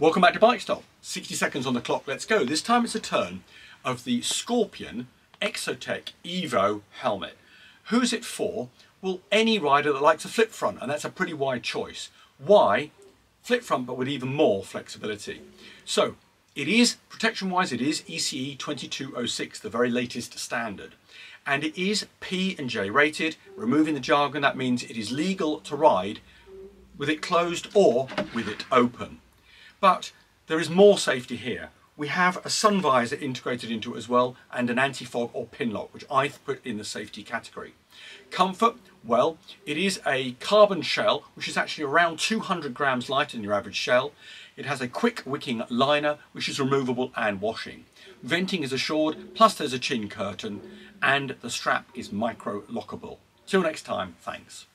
Welcome back to Bike Stop. 60 seconds on the clock, let's go. This time it's a turn of the Scorpion Exotech Evo helmet. Who's it for? Well, any rider that likes a flip front, and that's a pretty wide choice. Why? Flip front, but with even more flexibility. So, it is, protection-wise, it is ECE 2206, the very latest standard. And it is P and J rated. Removing the jargon, that means it is legal to ride with it closed or with it open. But there is more safety here. We have a sun visor integrated into it as well and an anti-fog or Pinlock, which I put in the safety category. Comfort, well, it is a carbon shell, which is actually around 200 grams lighter than your average shell. It has a quick wicking liner, which is removable and washing. Venting is assured, plus there's a chin curtain, and the strap is micro lockable. Till next time, thanks.